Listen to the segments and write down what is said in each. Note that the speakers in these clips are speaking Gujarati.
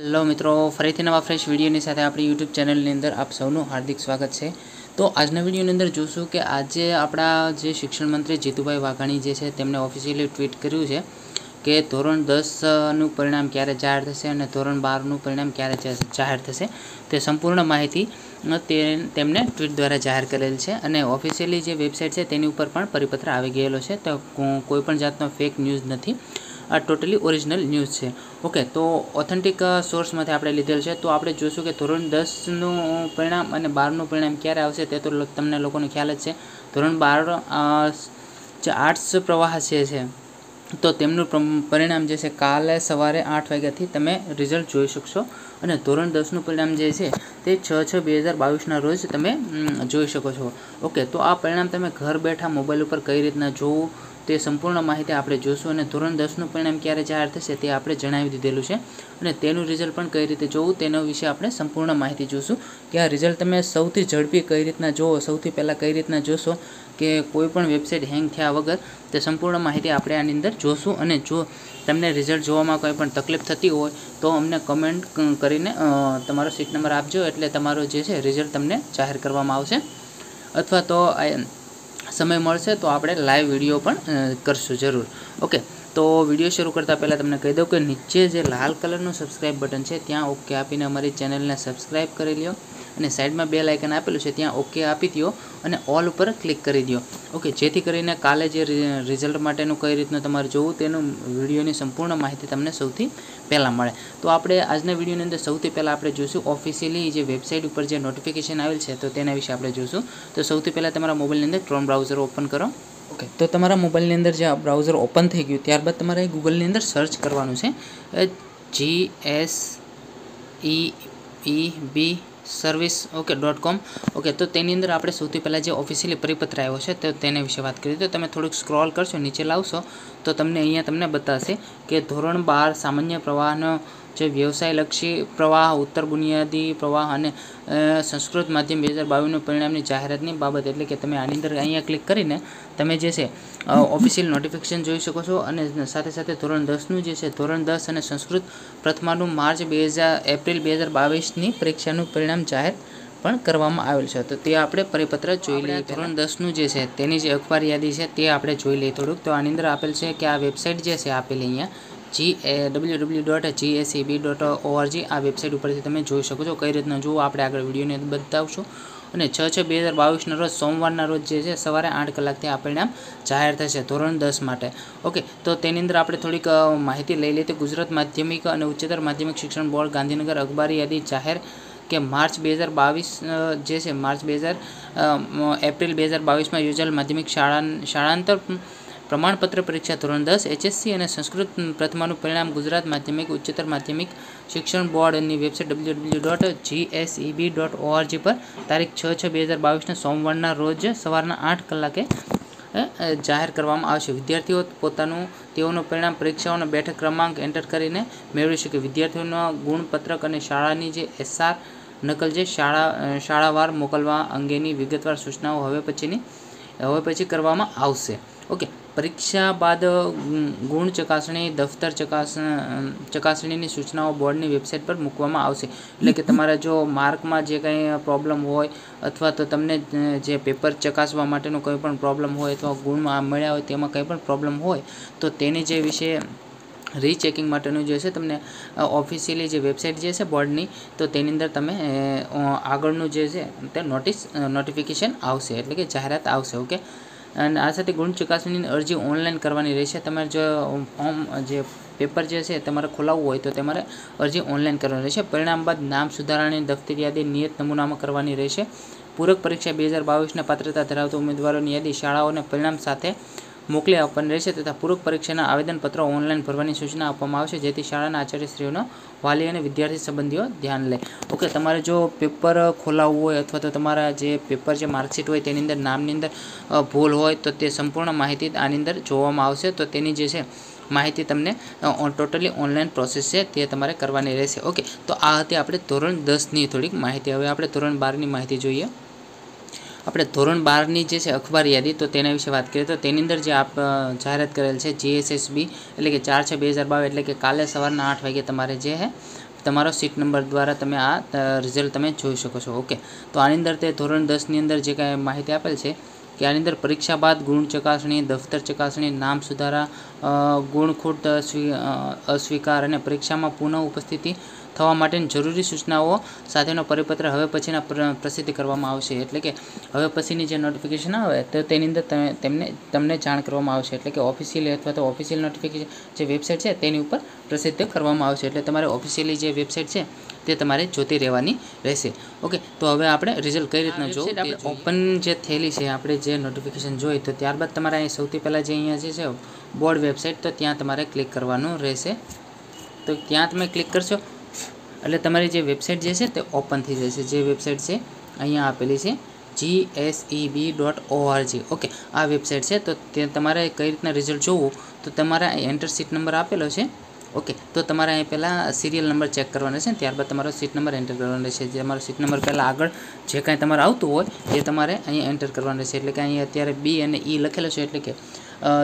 હેલો મિત્રો, ફરીથી નવા ફ્રેશ વિડીયોની સાથે આપણી યુટ્યુબ ચેનલની અંદર આપ સૌનું હાર્દિક સ્વાગત છે. તો આજના વિડીયોની અંદર જોશું કે આજે આપણા જે શિક્ષણ મંત્રી જીતુભાઈ વાઘાણી જે છે તેમણે ઓફિશિયલી ટ્વીટ કર્યું છે કે ધોરણ દસનું પરિણામ ક્યારે જાહેર થશે અને ધોરણ બારનું પરિણામ ક્યારે જાહેર થશે તે સંપૂર્ણ માહિતી તે તેમને ટ્વીટ દ્વારા જાહેર કરેલ છે અને ઓફિશિયલી જે વેબસાઇટ છે તેની ઉપર પણ પરિપત્ર આવી ગયેલો છે. તો કોઈ પણ જાતનો ફેક ન્યૂઝ નથી. આ ટોટલી ઓરિજિનલ ન્યૂઝ છે. ઓકે તો ઓથેન્ટિક સોર્સમાંથી આપણે લીધેલ છે. તો આપણે જોઈશું કે ધોરણ દસનું પરિણામ અને બારનું પરિણામ ક્યારે આવશે તે તો તમને લોકોને ખ્યાલ જ છે. ધોરણ બાર જે આર્ટ્સ પ્રવાહ જે છે, તો તેમનું પરિણામ જે છે કાલે સવારે આઠ વાગ્યાથી તમે રિઝલ્ટ જોઈ શકશો. અને ધોરણ દસનું પરિણામ જે છે તે છ છ બે હજાર બાવીસના રોજ તમે જોઈ શકો છો. ઓકે તો આ પરિણામ તમે ઘર બેઠા મોબાઈલ ઉપર કઈ રીતના જોવું? તે સંપૂર્ણ માહિતી આપણે જોશું અને ધોરણ દસનું પરિણામ ક્યારે જાહેર થશે તે આપણે જણાવી દીધેલું છે. અને તેનું રિઝલ્ટ પણ કઈ રીતે જોવું તેના વિશે આપણે સંપૂર્ણ માહિતી જોશું. કે આ રિઝલ્ટ તમે સૌથી ઝડપી કઈ રીતના જોવો સૌથી પહેલાં કઈ રીતના જોશો કે કોઈ પણ વેબસાઇટ હેંગ થયા વગર તે સંપૂર્ણ માહિતી આપણે આની અંદર જોશું. અને જો તમને રિઝલ્ટ જોવામાં કોઈ પણ તકલીફ થતી હોય તો અમને કમેન્ટ કરીને તમારો સીટ નંબર આપજો એટલે તમારો જે છે રિઝલ્ટ તમને જાહેર કરવામાં આવશે. અથવા તો સમય મળશે તો આપણે લાઈવ વીડિયો પણ કરશું જરૂર. ઓકે તો વીડિયો શરૂ કરતાં પહેલાં તમને કહી દઉં કે નીચે જે લાલ કલરનું સબસ્ક્રાઈબ બટન છે, ત્યાં ઓકે આપીને અમારી ચેનલને સબસ્ક્રાઈબ કરી લ્યો અને સાઈડમાં બે લાઇકન આપેલું છે, ત્યાં ઓકે આપી દો અને ઓલ ઉપર ક્લિક કરી દો ઓકે જેથી કરીને કાલે જે રિઝલ્ટ માટેનું કઈ રીતનું તમારે જોવું તેનું વિડીયોની સંપૂર્ણ માહિતી તમને સૌથી પહેલાં મળે. તો આપણે આજના વિડીયોની અંદર સૌથી પહેલાં આપણે જોઈશું ઓફિશિયલી જે વેબસાઇટ ઉપર જે નોટિફિકેશન આવેલ છે, તો તેના વિશે આપણે જોઈશું. તો સૌથી પહેલાં તમારા મોબાઈલની અંદર ક્રોમ બ્રાઉઝર ઓપન કરો. ઓકે, તો તમારા મોબાઈલની અંદર જે બ્રાઉઝર ઓપન થઈ ગયું, ત્યારબાદ તમારે ગૂગલની અંદર સર્ચ કરવાનું છે. G S, E E B, service, okay, dot com. Okay, તો તેની અંદર આપણે સૌથી પહેલાં જે ઓફિશિયલી પરિપત્ર આવ્યો છે, તો તેના વિશે વાત કરી. તો તમે થોડુંક સ્ક્રોલ કરશો, નીચે લાવશો, તો તમને અહીંયા તમને બતાવશે કે ધોરણ બાર સામાન્ય પ્રવાહનો જે વ્યવસાયલક્ષી પ્રવાહ ઉત્તર બુનિયાદી પ્રવાહ અને સંસ્કૃત માધ્યમ બે હજાર બાવીસનું પરિણામની જાહેરાતની બાબત એટલે કે તમે આની અંદર અહીંયા ક્લિક કરીને તમે જે છે ઓફિશિયલ નોટિફિકેશન જોઈ શકો છો અને સાથે સાથે ધોરણ દસનું જે છે ધોરણ દસ અને સંસ્કૃત પ્રથમાનું માર્ચ બે હજાર એપ્રિલ બે હજાર બાવીસની પરીક્ષાનું પરિણામ જાહેર પણ કરવામાં આવેલ છે. તો તે આપણે પરિપત્ર જોઈ લઈએ. ધોરણ દસનું જે છે તેની જે અખબાર યાદી છે તે આપણે જોઈ લઈએ થોડુંક. તો આની અંદર આપેલ છે કે આ વેબસાઇટ જે છે આપેલી અહીંયા જી એ W W dot G GSEB dot ORG આ વેબસાઇટ ઉપરથી તમે જોઈ શકો છો. કઈ રીતના જુઓ, આપણે આગળ વિડીયોને બતાવશું. અને છ છ બે હજાર બાવીસના રોજ, સોમવારના રોજ જે છે, સવારે આઠ કલાકથી આ પરિણામ જાહેર થશે, ધોરણ દસ માટે. ઓકે, તો તેની અંદર આપણે થોડીક માહિતી લઈ લઈએ. તો ગુજરાત માધ્યમિક અને ઉચ્ચતર માધ્યમિક શિક્ષણ બોર્ડ, ગાંધીનગર અખબારી યાદી જાહેર કે માર્ચ બે હજાર બાવીસ જે છે, માર્ચ બે હજાર એપ્રિલ બે હજાર બાવીસમાં યોજાયેલ માધ્યમિક શાળા શાળાંતર પ્રમાણપત્ર પરીક્ષા ધોરણ દસ એચએસસી અને સંસ્કૃત પ્રથમાનું પરિણામ ગુજરાત માધ્યમિક, ઉચ્ચતર માધ્યમિક શિક્ષણ બોર્ડની website W W dot GSEB dot ORG પર તારીખ છ છ બે હજાર બાવીસના સોમવારના રોજ સવારના આઠ કલાકે જાહેર કરવામાં આવશે. વિદ્યાર્થીઓ પોતાનું, તેઓનું પરિણામ પરીક્ષાઓનો બેઠક ક્રમાંક એન્ટર કરીને મેળવી શકે. વિદ્યાર્થીઓના ગુણપત્રક અને શાળાની જે એસઆર નકલ જે શાળા શાળાવાર મોકલવા અંગેની વિગતવાર સૂચનાઓ હવે પછીની, હવે પછી કરવામાં આવશે. ઓકે. પરીક્ષા બાદ ગુણ ચકાસણી, દફતર ચકાસ ચકાસણીની સૂચનાઓ બોર્ડની વેબસાઇટ પર મૂકવામાં આવશે. એટલે કે તમારા જો માર્કમાં જે કંઈ પ્રોબ્લેમ હોય અથવા તો તમને જે પેપર ચકાસવા માટેનો કોઈ પણ પ્રોબ્લેમ હોય અથવા ગુણમાં મળ્યા હોય તેમાં કંઈ પણ પ્રોબ્લેમ હોય, તો તેની જે વિશે રીચેકિંગ માટેનું જે છે તમને ઓફિશિયલી જે વેબસાઇટ જે છે બોર્ડની, તો તેની અંદર તમે આગળનું જે છે તે નોટિસ નોટિફિકેશન આવશે. એટલે કે જાહેરાત આવશે. ઓકે? અને આ સાથે ગુણ ચકાસણીની અરજી ઓનલાઈન કરવાની રહેશે. તમારે જો ફોર્મ, જે પેપર જે છે, તમારે ખોલાવવું હોય તો તમારે અરજી ઓનલાઈન કરવાની રહેશે. પરિણામ બાદ નામ સુધારાની દફતર યાદી, નિયત નમૂનામાં કરવાની રહેશે. પૂરક પરીક્ષા બે હજાર બાવીસના પાત્રતા ધરાવતા ઉમેદવારોની યાદી, શાળાઓને પરિણામ સાથે મોકલી આપવાની રહેશે તથા પૂરક પરીક્ષાના આવેદનપત્રો ઓનલાઈન ભરવાની સૂચના આપવામાં આવશે, જેથી શાળાના આચાર્યશ્રીઓનો વાલી અને વિદ્યાર્થી સંબંધીઓ ધ્યાન લે. ઓકે, તમારે જો પેપર ખોલાવવું હોય અથવા તો તમારા જે પેપર જે માર્કશીટ હોય તેની અંદર નામની અંદર ભૂલ હોય તો તે સંપૂર્ણ માહિતી આની અંદર જોવામાં આવશે. તો તેની જે છે માહિતી તમને ટોટલી ઓનલાઈન પ્રોસેસ છે તે તમારે કરવાની રહેશે. ઓકે, તો આ હતી આપણે ધોરણ દસની થોડીક માહિતી. હવે આપણે ધોરણ બારની માહિતી જોઈએ. આપણે ધોરણ બારની જે છે અખબાર યાદી, તો તેના વિશે વાત કરીએ તો તેની અંદર જે આપ જાહેરાત કરેલ છે જીએસએસબી એટલે કે ચાર છ બે હજાર બાવીસ એટલે કે કાલે સવારના આઠ વાગે તમારે જે છે તમારો સીટ નંબર દ્વારા તમે આ રિઝલ્ટ તમે જોઈ શકો છો. ઓકે. તો આની અંદર તે ધોરણ દસની અંદર જે કાંઈ માહિતી આપેલ છે કે આની અંદર પરીક્ષા બાદ ગુણ ચકાસણી, દફતર ચકાસણી, નામ સુધારા ગુણખોટ અસ્વીકાર અને પરીક્ષામાં પુનઃ ઉપસ્થિતિ થવા માટેની જરૂરી સૂચનાઓ સાથેનો પરિપત્ર હવે પછીના પ્રસિદ્ધ કરવામાં આવશે. એટલે કે હવે પછીની જે નોટિફિકેશન આવે તો તેની અંદર તેમને તમને જાણ કરવામાં આવશે. એટલે કે ઓફિશિયલી અથવા તો ઓફિશિયલ નોટિફિકેશન જે વેબસાઇટ છે તેની ઉપર પ્રસિદ્ધ કરવામાં આવશે. એટલે તમારે ઓફિશિયલી જે વેબસાઇટ છે તે તમારે જોતી રહેવાની રહેશે. ઓકે તો હવે આપણે રિઝલ્ટ કઈ રીતના જોવું આપણે ઓપન જે થયેલી છે આપણે જે નોટિફિકેશન જોઈ તો ત્યારબાદ તમારે અહીં સૌથી પહેલાં જે અહીંયા જે છે બોર્ડ વેબસાઇટ તો ત્યાં તમારે ક્લિક કરવાનું રહેશે. તો ત્યાં તમે ક્લિક કરશો એટલે તમારી જે વેબસાઇટ જે છે તે ઓપન થઈ જશે. જે વેબસાઇટ છે, અહીંયા આપેલી છે G S B dot ORG okay, આ વેબસાઇટ છે, તો તે તમારે કઈ રીતના રિઝલ્ટ જોવું, તો તમારે એન્ટર સીટ નંબર આપેલો છે. ઓકે, તો તમારે અહીં પહેલાં સિરિયલ નંબર ચેક કરવાનો છે, ત્યારબાદ તમારો સીટ નંબર એન્ટર કરવાનો રહેશે જે તમારો સીટ નંબર પહેલાં આગળ જે કાંઈ તમારે આવતું હોય, એ તમારે અહીંયા એન્ટર કરવાનું રહેશે એટલે કે અહીં અત્યારે બી અને ઈ લખેલો છે, એટલે કે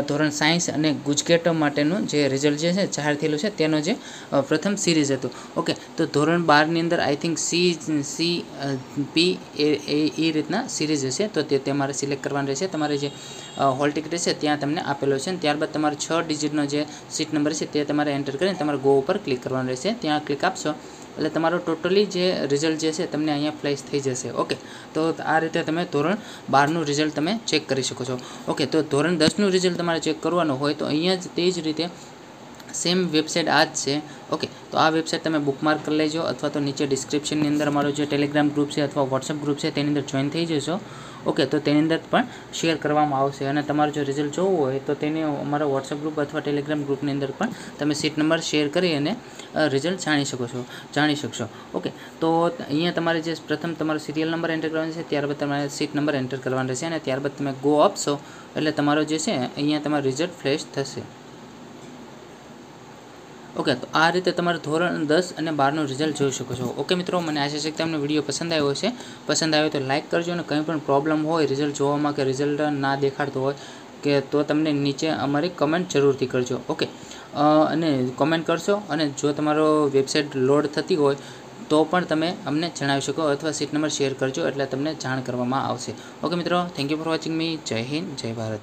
ધોરણ સાયન્સ અને ગુજકેટ માટેનું જે રિઝલ્ટ જે છે, જાહેર થયેલું છે, તેનો જે પ્રથમ સિરીઝ હતું. ઓકે તો ધોરણ બારની અંદર I think C C P A A રીતના સિરીઝ હશે. તો તે તમારે સિલેક્ટ કરવાનું રહેશે. તમારે જે હોલ ટિકિટ છે ત્યાં તમને આપેલો છે. ત્યારબાદ તમારે છ ડિજિટનો જે સીટ નંબર છે, તે તમારે એન્ટર કરીને તમારે ગો ઉપર ક્લિક કરવાનું રહેશે. ત્યાં ક્લિક આપશો. એટલે તમારો ટોટલી જે રિઝલ્ટ જે છે તમને અહીંયા ફ્લેશ થઈ જશે. ઓકે તો આ રીતે તમે ધોરણ બારનું રિઝલ્ટ તમે ચેક કરી શકો છો. ઓકે તો ધોરણ દસનું રિઝલ્ટ તમારે ચેક કરવાનું હોય તો અહીંયા જ તે જ રીતે સેમ વેબસાઇટ આ જ છે. ઓકે તો આ વેબસાઇટ તમે બુકમાર્ક કરી લેજો અથવા તો નીચે ડિસ્ક્રિપ્શનની અંદર અમારો જે ટેલિગ્રામ ગ્રુપ છે અથવા વોટ્સઅપ ગ્રુપ છે તેની અંદર જોઈન થઈ જશો. ઓકે, તો તેની અંદર પણ શેર કરવામાં આવશે. અને તમારું જો રિઝલ્ટ જોવું હોય, તો તેને અમારા વોટ્સઅપ ગ્રુપ અથવા ટેલિગ્રામ ગ્રુપની અંદર પણ તમે સીટ નંબર શેર કરી અને રિઝલ્ટ જાણી શકો છો, જાણી શકશો. ઓકે, તો અહીંયા તમારે જે પ્રથમ તમારો સિરિયલ નંબર એન્ટર કરવાનો છે, ત્યારબાદ તમારે સીટ નંબર એન્ટર કરવાનો રહેશે અને ત્યારબાદ તમે ગો આપશો એટલે તમારો જે છે, અહીંયા તમારું રિઝલ્ટ ફ્લેશ થશે. ઓકે, તો આ રીતે તમારે ધોરણ દસ અને બારનું રિઝલ્ટ જોઈ શકો છો. ઓકે મિત્રો, મને આશા છે કે તમને વીડિયો પસંદ આવ્યો છે પસંદ આવ્યો તો લાઇક કરજો અને કંઈ પણ પ્રોબ્લેમ હોય રિઝલ્ટ જોવામાં કે રિઝલ્ટ ના દેખાડતો હોય, કે તો તમને નીચે અમારી કમેન્ટ જરૂરથી કરજો. ઓકે અને કમેન્ટ કરશો અને જો તમારો વેબસાઇટ લોડ થતી હોય, તો પણ તમે અમને જણાવી શકો અથવા સીટ નંબર શેર કરજો એટલે તમને જાણ કરવામાં આવશે. ઓકે મિત્રો thank you for watching me જય હિન્દ, જય ભારત.